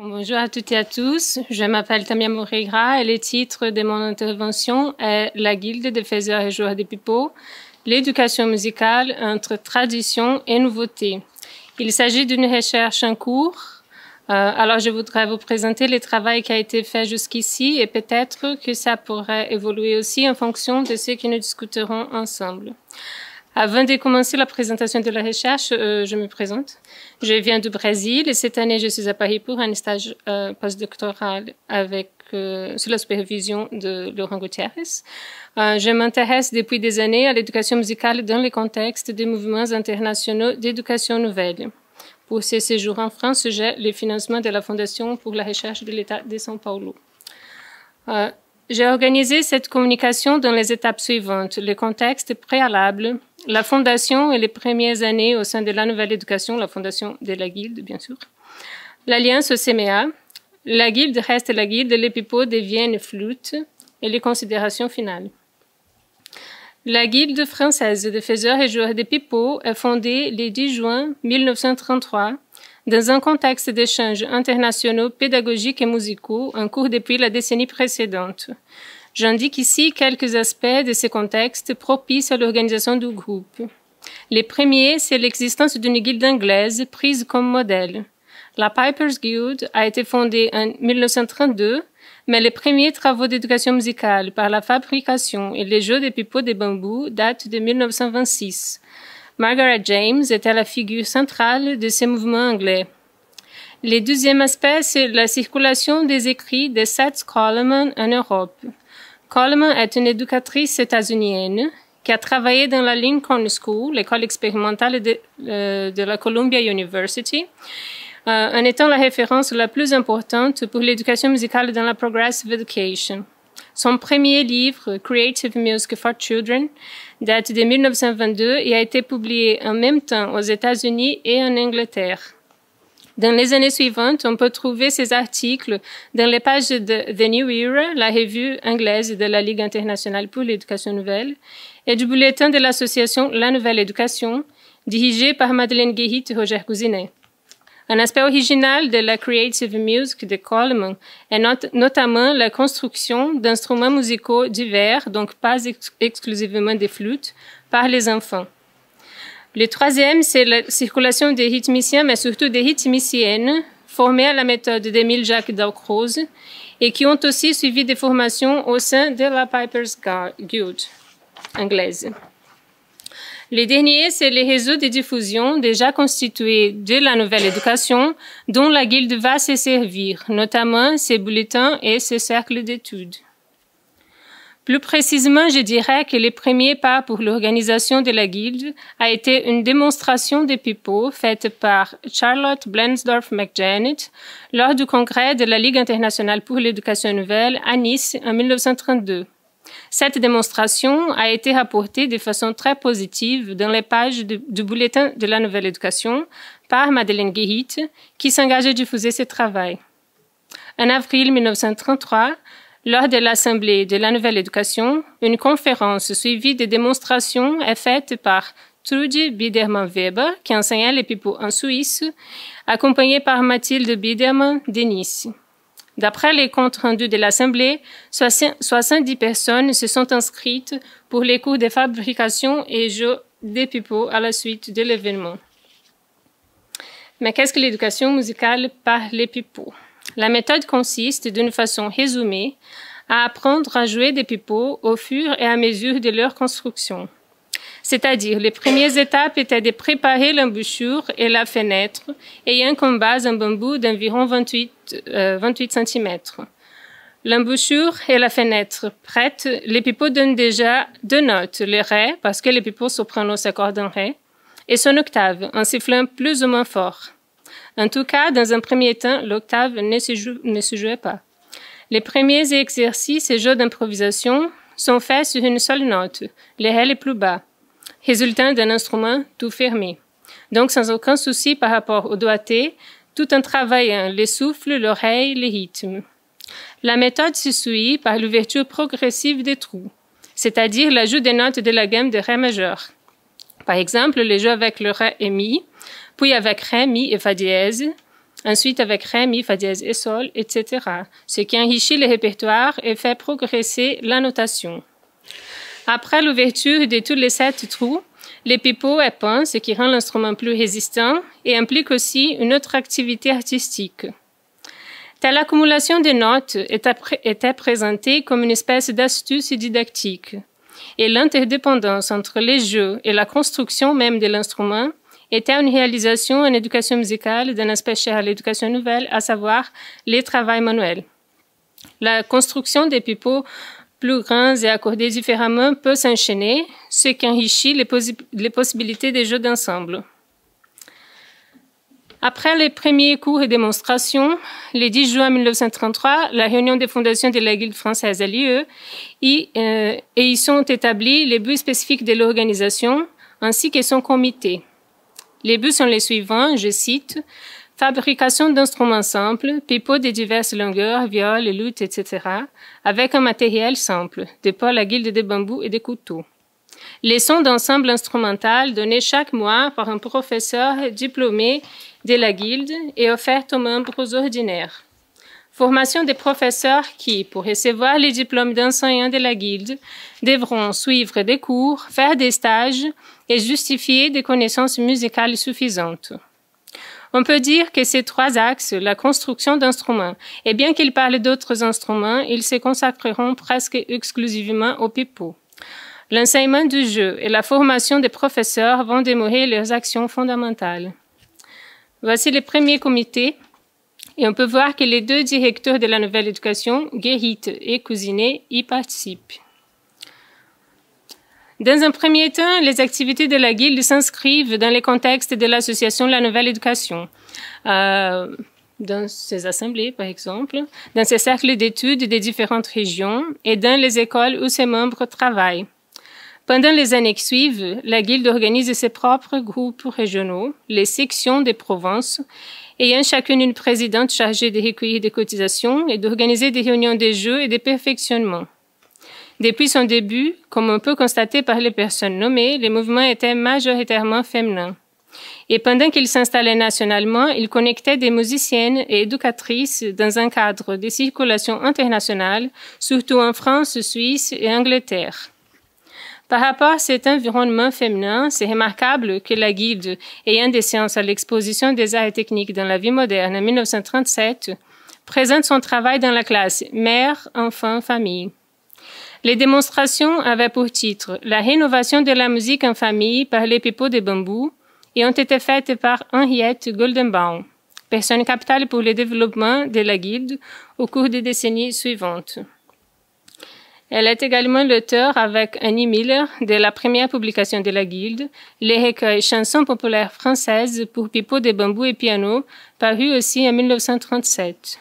Bonjour à toutes et à tous. Je m'appelle Tamia Moreira et le titre de mon intervention est La Guilde des faiseurs et joueurs de pipeaux, l'éducation musicale entre tradition et nouveauté. Il s'agit d'une recherche en cours. Euh, alors, je voudrais vous présenter le travail qui a été fait jusqu'ici et peut-être que ça pourrait évoluer aussi en fonction de ce que nous discuterons ensemble. Avant de commencer la présentation de la recherche, euh, je me présente. Je viens du Brésil et cette année, je suis à Paris pour un stage euh, postdoctoral euh, sous la supervision de Laurent Gutiérrez. Je m'intéresse depuis des années à l'éducation musicale dans le contexte des mouvements internationaux d'éducation nouvelle. Pour ce séjour en France, j'ai le financement de la Fondation pour la recherche de l'État de São Paulo. J'ai organisé cette communication dans les étapes suivantes. Le contexte préalable, la fondation et les premières années au sein de la nouvelle éducation, la fondation de la Guilde, bien sûr. L'alliance au CMA. La Guilde reste la Guilde, les pipeaux deviennent flûte et les considérations finales. La Guilde française de faiseurs et joueurs de pipeaux est fondée le 10 juin 1933 dans un contexte d'échanges internationaux pédagogiques et musicaux en cours depuis la décennie précédente. J'indique ici quelques aspects de ce contexte propices à l'organisation du groupe. Les premiers, c'est l'existence d'une guilde anglaise prise comme modèle. La Piper's Guild a été fondée en 1932, mais les premiers travaux d'éducation musicale par la fabrication et les jeux de pipeaux de bambou datent de 1926. Margaret James était la figure centrale de ces mouvements anglais. Le deuxième aspect, c'est la circulation des écrits de Seth Coleman en Europe. Coleman est une éducatrice états-unienne qui a travaillé dans la Lincoln School, l'école expérimentale de, euh, la Columbia University, euh, en étant la référence la plus importante pour l'éducation musicale dans la Progressive Education. Son premier livre, Creative Music for Children, date de 1922 et a été publié en même temps aux États-Unis et en Angleterre. Dans les années suivantes, on peut trouver ces articles dans les pages de The New Era, la revue anglaise de la Ligue internationale pour l'éducation nouvelle, et du bulletin de l'association La Nouvelle Éducation, dirigé par Madeleine Guéhit et Roger Cousinet. Un aspect original de la creative music de Coleman est not notamment la construction d'instruments musicaux divers, donc pas ex exclusivement des flûtes, par les enfants. Le troisième, c'est la circulation des rythmiciens, mais surtout des rythmiciennes formées à la méthode d'Émile Jacques Dalcroze et qui ont aussi suivi des formations au sein de la Piper's Guild anglaise. Le dernier, c'est les réseaux de diffusion déjà constitués de la nouvelle éducation dont la guilde va se servir, notamment ses bulletins et ses cercles d'études. Plus précisément, je dirais que les premiers pas pour l'organisation de la guilde a été une démonstration de pipeaux faite par Charlotte Blensdorf McJanet lors du congrès de la Ligue internationale pour l'éducation nouvelle à Nice en 1932. Cette démonstration a été rapportée de façon très positive dans les pages du bulletin de la nouvelle éducation par Madeleine Guéhit, qui s'engageait à diffuser ce travail. En avril 1933, lors de l'Assemblée de la Nouvelle Éducation, une conférence suivie de démonstrations est faite par Trudy Biedermann-Weber, qui enseignait les pipeaux en Suisse, accompagnée par Mathilde Biedermann de. D'après les comptes rendus de l'Assemblée, 70 personnes se sont inscrites pour les cours de fabrication et jeu des pipeaux à la suite de l'événement. Mais qu'est-ce que l'éducation musicale par les pipeaux? La méthode consiste, d'une façon résumée, à apprendre à jouer des pipeaux au fur et à mesure de leur construction. C'est-à-dire, les premières étapes étaient de préparer l'embouchure et la fenêtre, ayant comme base un bambou d'environ 28, euh, 28 cm. L'embouchure et la fenêtre prêtes, les pipeaux donnent déjà deux notes, le ré, parce que les pipeaux soprano s'accordent en ré, et son octave, en sifflant plus ou moins fort. En tout cas, dans un premier temps, l'octave ne, se jouait pas. Les premiers exercices et jeux d'improvisation sont faits sur une seule note, le ré le plus bas résultant d'un instrument tout fermé. Donc sans aucun souci par rapport au doigté, tout en travaillant les souffles, l'oreille, les rythmes. La méthode se suit par l'ouverture progressive des trous, c'est-à-dire l'ajout des notes de la gamme de Ré majeur. Par exemple, le jeu avec le Ré et Mi, puis avec Ré, Mi et Fa dièse, ensuite avec Ré, Mi, Fa dièse et Sol, etc., ce qui enrichit le répertoire et fait progresser la notation. Après l'ouverture de tous les sept trous, les pipeaux est ce qui rend l'instrument plus résistant et implique aussi une autre activité artistique. Telle accumulation de notes était présentée comme une espèce d'astuce didactique, et l'interdépendance entre les jeux et la construction même de l'instrument était une réalisation en éducation musicale d'un aspect cher à l'éducation nouvelle, à savoir les travaux manuels. La construction des pipeaux plus grands et accordés différemment peut s'enchaîner, ce qui enrichit les, possibilités des jeux d'ensemble. Après les premiers cours et démonstrations, le 10 juin 1933, la réunion des fondations de la Guilde française a lieu et, euh, et y sont établis les buts spécifiques de l'organisation ainsi que son comité. Les buts sont les suivants, je cite, fabrication d'instruments simples, pipeaux de diverses longueurs, viols, luttes, etc., avec un matériel simple, des poils à guilde de bambou et des couteaux. Leçons d'ensemble instrumental données chaque mois par un professeur diplômé de la guilde et offertes aux membres ordinaires. Formation des professeurs qui, pour recevoir les diplômes d'enseignants de la guilde, devront suivre des cours, faire des stages et justifier des connaissances musicales suffisantes. On peut dire que ces trois axes, la construction d'instruments, et bien qu'ils parlent d'autres instruments, ils se consacreront presque exclusivement au pipeau. L'enseignement du jeu et la formation des professeurs vont demeurer leurs actions fondamentales. Voici les premiers comités et on peut voir que les deux directeurs de la nouvelle éducation, Guérit et Cousinet, y participent. Dans un premier temps, les activités de la Guilde s'inscrivent dans le contexte de l'association La Nouvelle Éducation. Euh, dans ces assemblées, par exemple, dans ces cercles d'études des différentes régions et dans les écoles où ses membres travaillent. Pendant les années qui suivent, la Guilde organise ses propres groupes régionaux, les sections des provinces, ayant chacune une présidente chargée de recueillir des cotisations et d'organiser des réunions de jeux et de perfectionnement. Depuis son début, comme on peut constater par les personnes nommées, les mouvements étaient majoritairement féminins. Et pendant qu'il s'installait nationalement, il connectait des musiciennes et éducatrices dans un cadre de circulation internationale, surtout en France, Suisse et Angleterre. Par rapport à cet environnement féminin, c'est remarquable que la guide ayant des séances à l'exposition des arts et techniques dans la vie moderne en 1937 présente son travail dans la classe mère, enfant, famille. Les démonstrations avaient pour titre La rénovation de la musique en famille par les pipeaux de bambou et ont été faites par Henriette Goldenbaum, personne capitale pour le développement de la guide au cours des décennies suivantes. Elle est également l'auteur avec Annie Miller de la première publication de la Guilde, les recueils Chansons populaires françaises pour pipeaux de bambou et piano, paru aussi en 1937.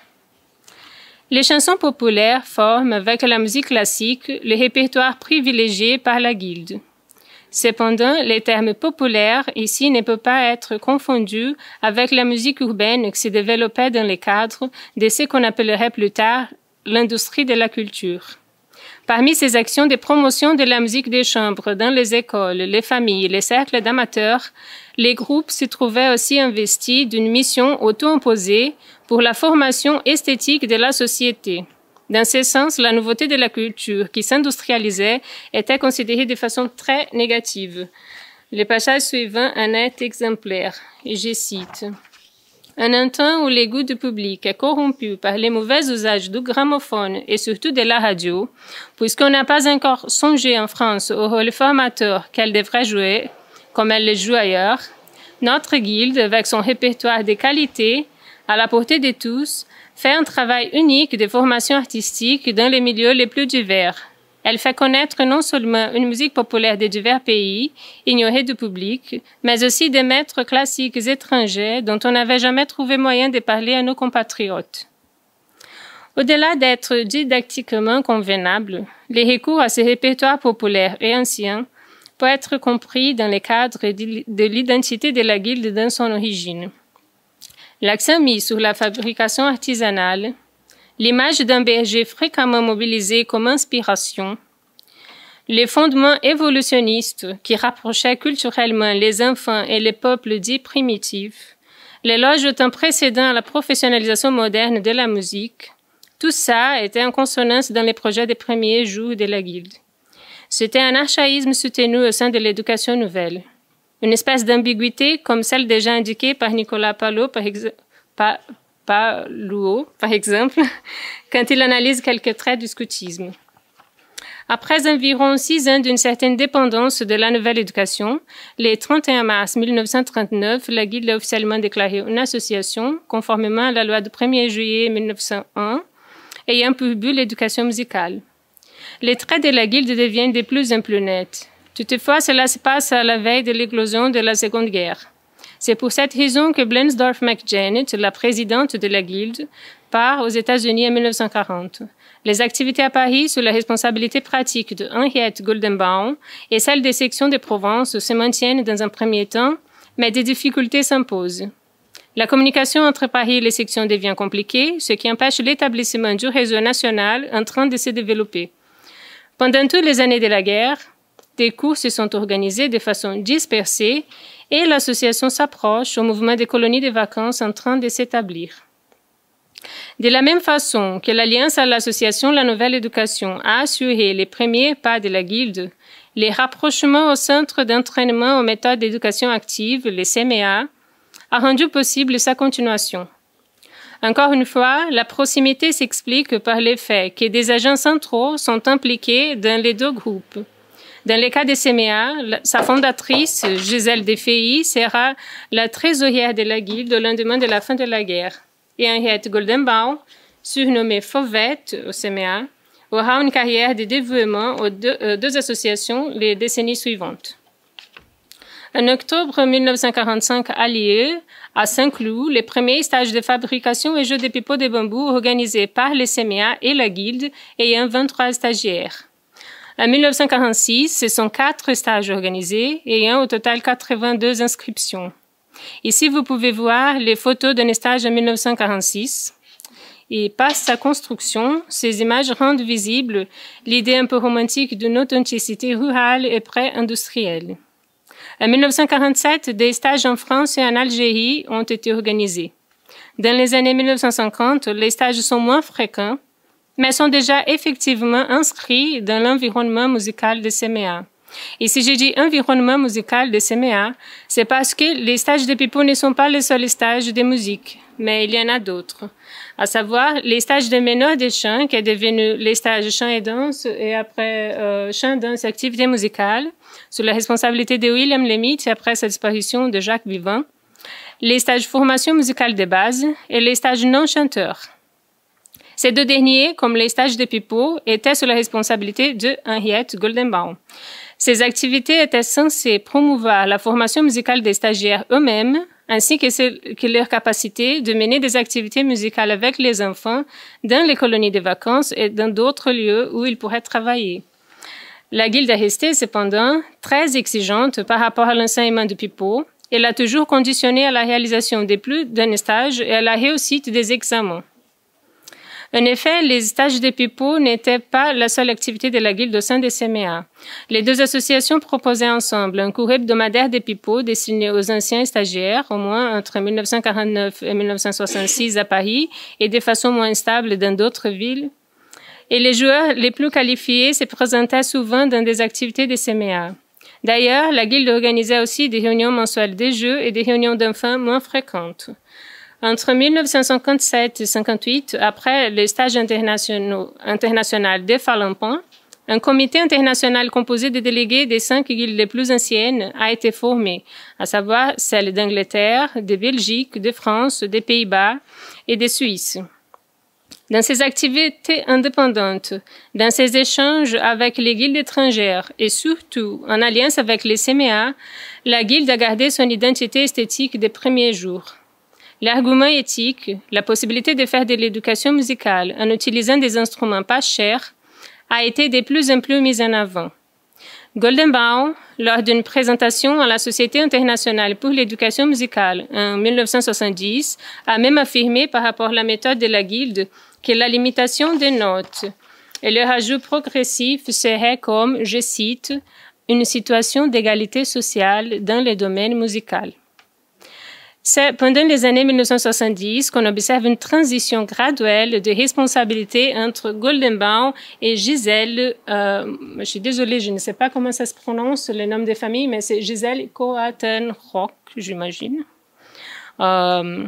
Les chansons populaires forment avec la musique classique le répertoire privilégié par la Guilde. Cependant, le terme populaire ici ne peut pas être confondu avec la musique urbaine qui se développait dans le cadre de ce qu'on appellerait plus tard l'industrie de la culture. Parmi ces actions de promotion de la musique des chambres dans les écoles, les familles, les cercles d'amateurs, les groupes se trouvaient aussi investis d'une mission auto-imposée pour la formation esthétique de la société. Dans ce sens, la nouveauté de la culture qui s'industrialisait était considérée de façon très négative. Le passage suivant en est exemplaire, je cite. En un temps où les goûts du public est corrompu par les mauvais usages du gramophone et surtout de la radio, puisqu'on n'a pas encore songé en France au rôle formateur qu'elle devrait jouer, comme elle le joue ailleurs, notre guilde, avec son répertoire de qualité, à la portée de tous, fait un travail unique de formation artistique dans les milieux les plus divers, elle fait connaître non seulement une musique populaire de divers pays, ignorée du public, mais aussi des maîtres classiques étrangers dont on n'avait jamais trouvé moyen de parler à nos compatriotes. Au-delà d'être didactiquement convenable, les recours à ces répertoires populaires et anciens peuvent être compris dans le cadre de l'identité de la guilde dans son origine. L'accent mis sur la fabrication artisanale, l'image d'un berger fréquemment mobilisé comme inspiration, les fondements évolutionnistes qui rapprochaient culturellement les enfants et les peuples dits primitifs, l'éloge temps précédent à la professionnalisation moderne de la musique, tout ça était en consonance dans les projets des premiers jours de la Guilde. C'était un archaïsme soutenu au sein de l'éducation nouvelle. Une espèce d'ambiguïté comme celle déjà indiquée par Nicolas par, par exemple, quand il analyse quelques traits du scoutisme. Après environ six ans d'une certaine dépendance de la nouvelle éducation, le 31 mars 1939, la Guilde a officiellement déclaré une association, conformément à la loi du 1er juillet 1901, ayant pour but l'éducation musicale. Les traits de la Guilde deviennent de plus en plus nets. Toutefois, cela se passe à la veille de l'éclosion de la Seconde Guerre. C'est pour cette raison que Blensdorf McJanet, la présidente de la Guilde, part aux États-Unis en 1940. Les activités à Paris sous la responsabilité pratique de Henriette Goldenbaum et celles des sections de Provence se maintiennent dans un premier temps, mais des difficultés s'imposent. La communication entre Paris et les sections devient compliquée, ce qui empêche l'établissement du réseau national en train de se développer. Pendant toutes les années de la guerre, des cours se sont organisés de façon dispersée et l'association s'approche au mouvement des colonies de vacances en train de s'établir. De la même façon que l'Alliance à l'association La Nouvelle Éducation a assuré les premiers pas de la Guilde, les rapprochements au Centre d'entraînement aux méthodes d'éducation active, les CMA, a rendu possible sa continuation. Encore une fois, la proximité s'explique par le fait que des agents centraux sont impliqués dans les deux groupes. Dans le cas de CMA, sa fondatrice, Gisèle Defey, sera la trésorière de la Guilde au lendemain de la fin de la guerre et Henriette Goldenbaum, surnommée Fauvette au CMA, aura une carrière de dévouement aux euh, deux, associations les décennies suivantes. En octobre 1945 a lieu, à Saint-Cloud, les premiers stages de fabrication et jeux de pipeaux de bambou organisés par les CMA et la Guilde, ayant 23 stagiaires. En 1946, ce sont quatre stages organisés, ayant au total 82 inscriptions. Ici, vous pouvez voir les photos d'un stage en 1946. Et par sa construction, ces images rendent visible l'idée un peu romantique d'une authenticité rurale et pré-industrielle. En 1947, des stages en France et en Algérie ont été organisés. Dans les années 1950, les stages sont moins fréquents, mais sont déjà effectivement inscrits dans l'environnement musical de CMA. Et si j'ai dit environnement musical de CMA, c'est parce que les stages de pipeau ne sont pas les seuls stages de musique, mais il y en a d'autres. À savoir, les stages de meneur de chant, qui est devenu les stages chant et danse, et après euh, chant, danse et activité musicale, sous la responsabilité de William Lemit après sa disparition de Jacques Vivant. Les stages formation musicale de base et les stages non chanteurs. Ces deux derniers, comme les stages de pipeau, étaient sous la responsabilité de Henriette Goldenbaum. Ces activités étaient censées promouvoir la formation musicale des stagiaires eux-mêmes, ainsi que, leur capacité de mener des activités musicales avec les enfants dans les colonies de vacances et dans d'autres lieux où ils pourraient travailler. La Guilde est restée cependant très exigeante par rapport à l'enseignement du pipeau. Elle a toujours conditionné à la réalisation des plus d'un stage et à la réussite des examens. En effet, les stages de pipeaux n'étaient pas la seule activité de la Guilde au sein des CMA. Les deux associations proposaient ensemble un cours hebdomadaire des pipeaux destiné aux anciens stagiaires, au moins entre 1949 et 1966 à Paris, et de façon moins stable dans d'autres villes. Et les joueurs les plus qualifiés se présentaient souvent dans des activités des CMA. D'ailleurs, la Guilde organisait aussi des réunions mensuelles des jeux et des réunions d'enfants moins fréquentes. Entre 1957 et 58, après les stages internationaux, internationaux des Falampans, un comité international composé de délégués des cinq guildes les plus anciennes a été formé, à savoir celles d'Angleterre, de Belgique, de France, des Pays-Bas et de Suisse. Dans ses activités indépendantes, dans ses échanges avec les guildes étrangères et surtout en alliance avec les CMA, la guilde a gardé son identité esthétique des premiers jours. L'argument éthique, la possibilité de faire de l'éducation musicale en utilisant des instruments pas chers, a été de plus en plus mis en avant. Goldenbaum, lors d'une présentation à la Société internationale pour l'éducation musicale en 1970, a même affirmé par rapport à la méthode de la guilde que la limitation des notes et le rajout progressif serait comme, je cite, une situation d'égalité sociale dans le domaine musical. C'est pendant les années 1970 qu'on observe une transition graduelle de responsabilité entre Goldenbaum et Gisèle. Euh, je suis désolée, je ne sais pas comment ça se prononce le nom des familles, mais c'est Gisèle Coaten-Rock, j'imagine. Euh,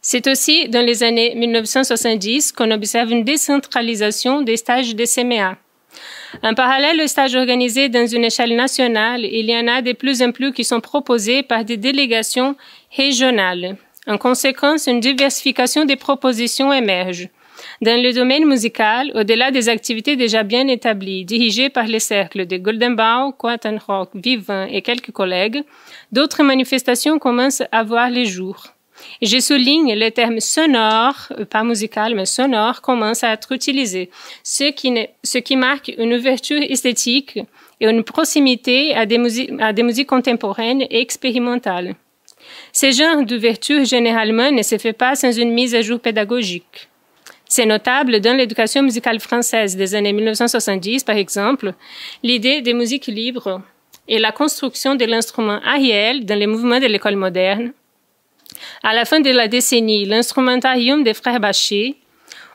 c'est aussi dans les années 1970 qu'on observe une décentralisation des stages de CMA. En parallèle aux stages organisés dans une échelle nationale, il y en a de plus en plus qui sont proposés par des délégations régionales. En conséquence, une diversification des propositions émerge. Dans le domaine musical, au-delà des activités déjà bien établies, dirigées par les cercles de Goldenbaum, Rock, Vivant et quelques collègues, d'autres manifestations commencent à voir les jours. Je souligne le terme sonore, euh, pas musical, mais sonore, commence à être utilisé, ce qui, marque une ouverture esthétique et une proximité à des, musiques, à des musiques contemporaines et expérimentales. Ce genre d'ouverture, généralement, ne se fait pas sans une mise à jour pédagogique. C'est notable dans l'éducation musicale française des années 1970, par exemple, l'idée des musiques libres et la construction de l'instrument ariel dans les mouvements de l'école moderne, à la fin de la décennie, l'instrumentarium des frères Bachet,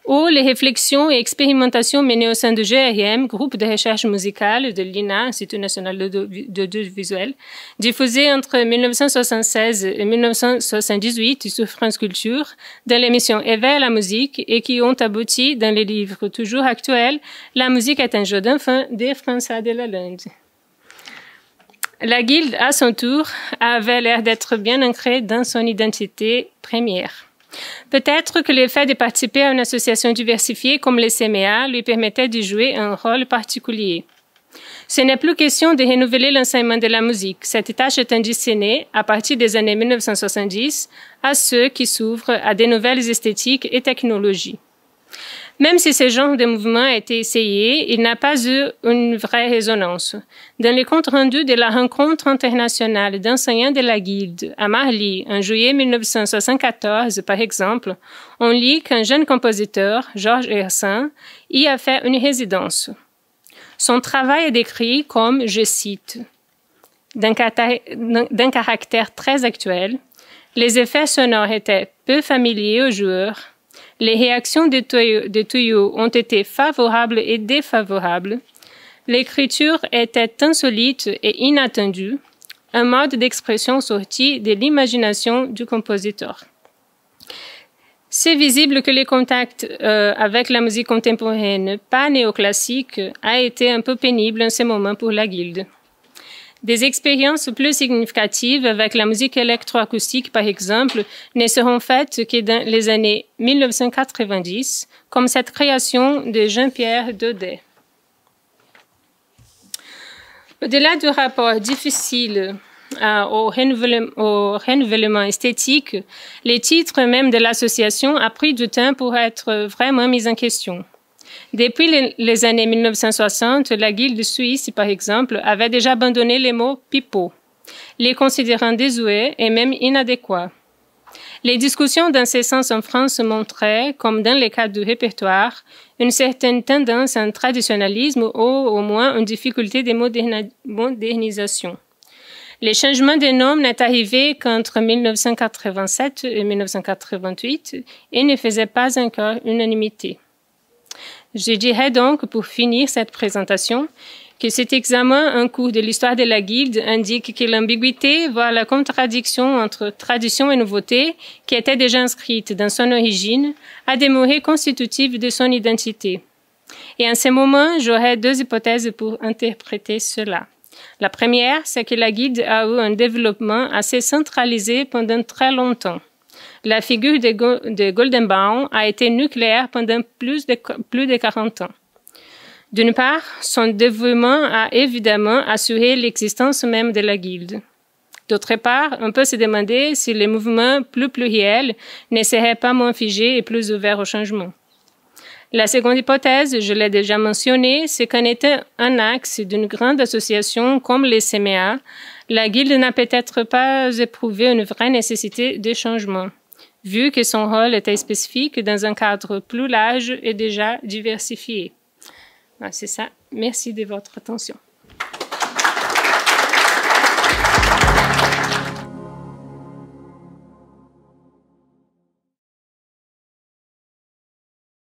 ou les réflexions et expérimentations menées au sein de GRM, groupe de recherche musicale de l'INA, Institut national d'audiovisuel, diffusé entre 1976 et 1978 sur France Culture, dans l'émission Éveil la musique et qui ont abouti dans les livres toujours actuels La musique est un jeu d'enfant de la Lande. La guilde, à son tour, avait l'air d'être bien ancrée dans son identité première. Peut-être que le fait de participer à une association diversifiée comme les CMA lui permettait de jouer un rôle particulier. Ce n'est plus question de renouveler l'enseignement de la musique. Cette tâche est indiscernée, à partir des années 1970, à ceux qui s'ouvrent à de nouvelles esthétiques et technologies. Même si ce genre de mouvement a été essayé, il n'a pas eu une vraie résonance. Dans les comptes rendus de la rencontre internationale d'enseignants de la Guilde à Marly en juillet 1974, par exemple, on lit qu'un jeune compositeur, Georges Hersin, y a fait une résidence. Son travail est décrit comme, je cite, d'un caractère très actuel. Les effets sonores étaient peu familiers aux joueurs les réactions des tuyaux, ont été favorables et défavorables. L'écriture était insolite et inattendue, un mode d'expression sorti de l'imagination du compositeur. C'est visible que les contacts euh, avec la musique contemporaine, pas néoclassique, a été un peu pénible en ce moment pour la guilde. Des expériences plus significatives avec la musique électroacoustique, par exemple, ne seront faites que dans les années 1990, comme cette création de Jean-Pierre Daudet. Au-delà du rapport difficile euh, au, renouvellement, au, renouvellement, esthétique, les titres même de l'association a pris du temps pour être vraiment mis en question. Depuis les, années 1960, la Guilde suisse, par exemple, avait déjà abandonné les mots pipeau, les considérant désuets et même inadéquats. Les discussions dans ce sens en France montraient, comme dans le cas du répertoire, une certaine tendance à un traditionnalisme ou au moins une difficulté de modernisation. Le changement de nom n'est arrivé qu'entre 1987 et 1988 et ne faisait pas encore unanimité. Je dirais donc, pour finir cette présentation, que cet examen en cours de l'histoire de la Guilde indique que l'ambiguïté, voire la contradiction entre tradition et nouveauté, qui était déjà inscrite dans son origine, a demeuré constitutive de son identité. Et en ce moment, j'aurais deux hypothèses pour interpréter cela. La première, c'est que la Guilde a eu un développement assez centralisé pendant très longtemps. La figure de, Goldenbaum a été nucléaire pendant plus de, plus de 40 ans. D'une part, son dévouement a évidemment assuré l'existence même de la guilde. D'autre part, on peut se demander si les mouvements plus pluriels ne seraient pas moins figés et plus ouverts au changement. La seconde hypothèse, je l'ai déjà mentionnée, c'est qu'en étant un axe d'une grande association comme les CMA, la guilde n'a peut-être pas éprouvé une vraie nécessité de changement vu que son rôle était spécifique dans un cadre plus large et déjà diversifié. C'est ça. Merci de votre attention.